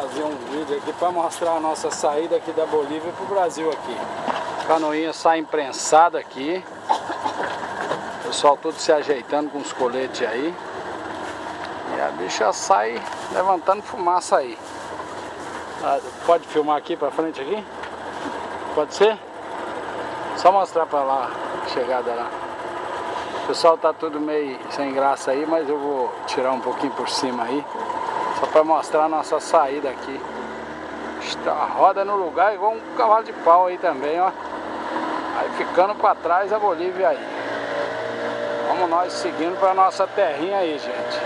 Fazer um vídeo aqui para mostrar a nossa saída aqui da Bolívia para o Brasil aqui. Canoinha sai imprensada aqui. O pessoal tudo se ajeitando com os coletes aí. E a bicha sai levantando fumaça aí. Ah, pode filmar aqui para frente aqui? Pode ser? Só mostrar para lá, chegada lá. O pessoal tá tudo meio sem graça aí, mas eu vou tirar um pouquinho por cima aí. Só para mostrar a nossa saída aqui. Está roda no lugar igual um cavalo de pau aí também, ó. Aí ficando para trás a Bolívia aí. Vamos nós seguindo para nossa terrinha aí, gente.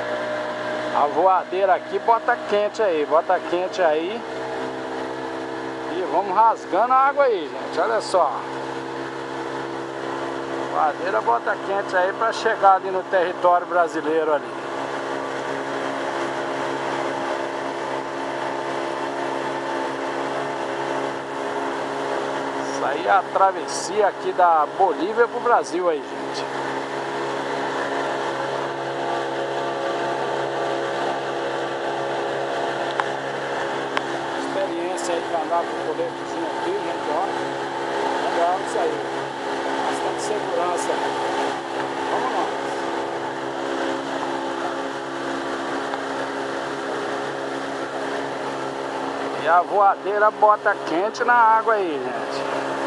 A voadeira aqui bota quente aí, bota quente aí. E vamos rasgando a água aí, gente. Olha só. Voadeira bota quente aí para chegar ali no território brasileiro ali. Aí é a travessia aqui da Bolívia pro Brasil aí, gente. Experiência aí pra andar com o coletezinho aqui, gente, ó. Legal isso aí. Bastante segurança. Vamos nós. E a voadeira bota quente na água aí, gente.